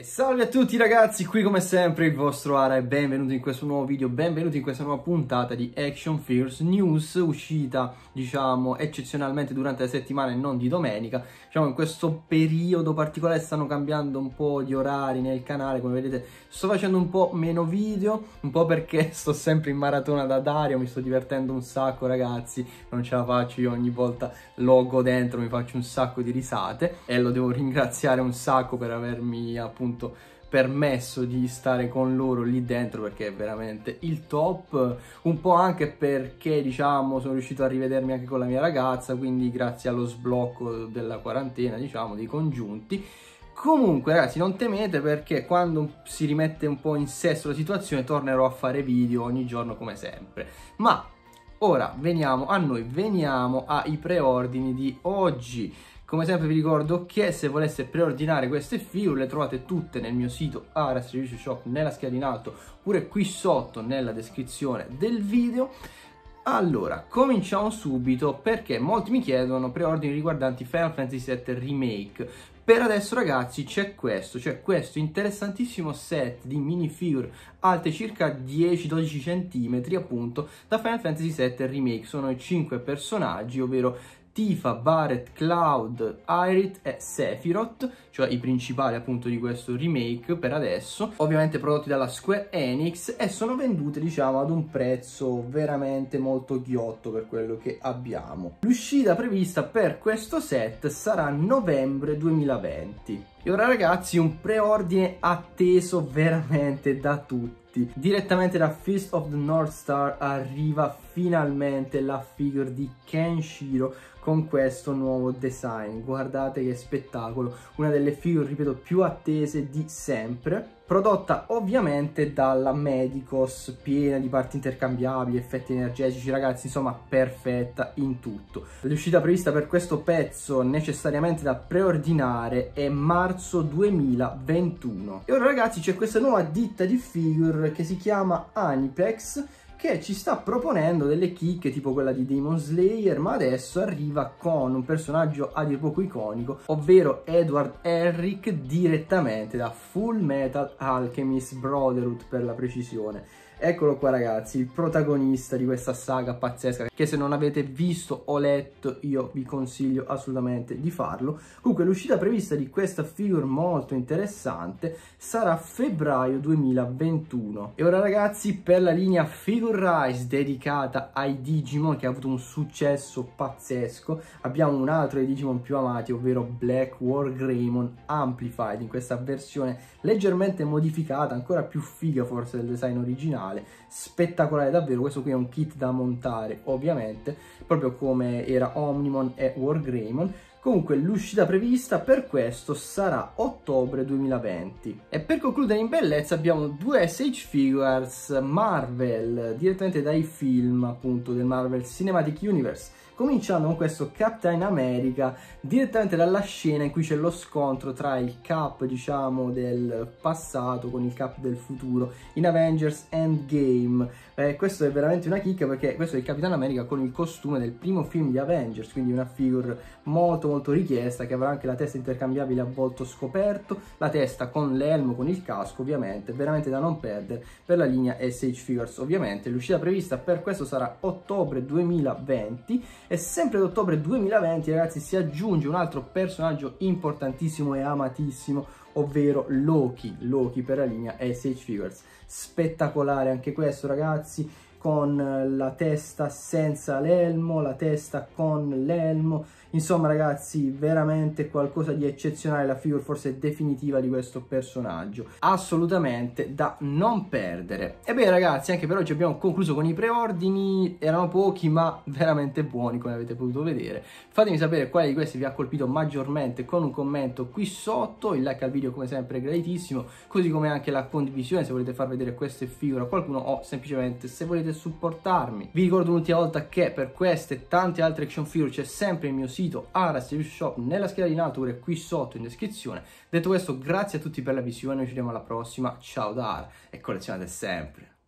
E salve a tutti ragazzi, qui come sempre il vostro Ara e benvenuti in questo nuovo video, benvenuti in questa nuova puntata di Action Figures News, uscita diciamo eccezionalmente durante la settimana e non di domenica. Diciamo in questo periodo particolare stanno cambiando un po' di orari nel canale, come vedete sto facendo un po' meno video, un po' perché sto sempre in maratona da Dario, mi sto divertendo un sacco ragazzi, non ce la faccio, io ogni volta logo dentro, mi faccio un sacco di risate e lo devo ringraziare un sacco per avermi appunto appunto permesso di stare con loro lì dentro perché è veramente il top un po' anche perché diciamo sono riuscito a rivedermi anche con la mia ragazza quindi grazie allo sblocco della quarantena diciamo dei congiunti Comunque ragazzi non temete perché quando si rimette un po' in sesto la situazione tornerò a fare video ogni giorno come sempre. Ma ora veniamo a noi, veniamo ai preordini di oggi. Come sempre vi ricordo che se voleste preordinare queste figure le trovate tutte nel mio sito Aras Review Shop nella scheda in alto oppure qui sotto nella descrizione del video. Allora, cominciamo subito perché molti mi chiedono preordini riguardanti Final Fantasy VII Remake. Per adesso ragazzi c'è questo, cioè questo interessantissimo set di minifigure alte circa 10-12 cm appunto da Final Fantasy VII Remake. Sono i 5 personaggi, ovvero Tifa, Barret, Cloud, Aerith e Sephiroth, cioè i principali appunto di questo remake per adesso, ovviamente prodotti dalla Square Enix e sono vendute diciamo ad un prezzo veramente molto ghiotto per quello che abbiamo. L'uscita prevista per questo set sarà novembre 2020. E ora ragazzi un preordine atteso veramente da tutti Direttamente da Fist of the North Star arriva finalmente la figure di Kenshiro con questo nuovo design. Guardate che spettacolo, una delle figure, ripeto, più attese di sempre. Prodotta ovviamente dalla Medicos, piena di parti intercambiabili, effetti energetici, ragazzi, insomma perfetta in tutto. L'uscita prevista per questo pezzo necessariamente da preordinare è marzo 2021. E ora ragazzi c'è questa nuova ditta di figure che si chiama Anipex, che ci sta proponendo delle chicche tipo quella di Demon Slayer, ma adesso arriva con un personaggio a dir poco iconico, ovvero Edward Herrick direttamente da Full Metal Alchemist Brotherhood per la precisione. Eccolo qua ragazzi, il protagonista di questa saga pazzesca che se non avete visto o letto io vi consiglio assolutamente di farlo. Comunque l'uscita prevista di questa figure molto interessante sarà febbraio 2021. E ora ragazzi per la linea Figure Rise dedicata ai Digimon che ha avuto un successo pazzesco abbiamo un altro dei Digimon più amati ovvero Black War Greymon Amplified in questa versione leggermente modificata, ancora più figa forse del design originale originale, spettacolare davvero, questo qui è un kit da montare ovviamente, proprio come era Omnimon e Wargreymon, Comunque l'uscita prevista per questo sarà ottobre 2020. E per concludere in bellezza abbiamo due Sage Figures Marvel direttamente dai film appunto del Marvel Cinematic Universe cominciando con questo Captain America direttamente dalla scena in cui c'è lo scontro tra il Cap diciamo del passato con il Cap del futuro in Avengers Endgame eh, questo è veramente una chicca perché questo è il Captain America con il costume del primo film di Avengers quindi una figure molto molto richiesta che avrà anche la testa intercambiabile a volto scoperto la testa con l'elmo con il casco ovviamente veramente da non perdere per la linea SH Figures ovviamente. L'uscita prevista per questo sarà ottobre 2020 e sempre ad ottobre 2020 ragazzi si aggiunge un altro personaggio importantissimo e amatissimo ovvero Loki, Loki per la linea SH Figures. Spettacolare anche questo ragazzi, con la testa senza l'elmo, la testa con l'elmo, Insomma ragazzi, veramente qualcosa di eccezionale, la figure forse definitiva di questo personaggio. Assolutamente da non perdere. E beh ragazzi, anche per oggi abbiamo concluso con i preordini, erano pochi ma veramente buoni come avete potuto vedere. Fatemi sapere quale di questi vi ha colpito maggiormente con un commento qui sotto, il like al video come sempre è gratissimo, così come anche la condivisione se volete far vedere queste figure a qualcuno o semplicemente se volete supportarmi. Vi ricordo un'ultima volta che per queste e tante altre action figure c'è sempre il mio sito Aras Review Shop nella scheda di natura oppure qui sotto in descrizione. Detto questo, grazie a tutti per la visione, ci vediamo alla prossima, ciao da Ara e collezionate sempre!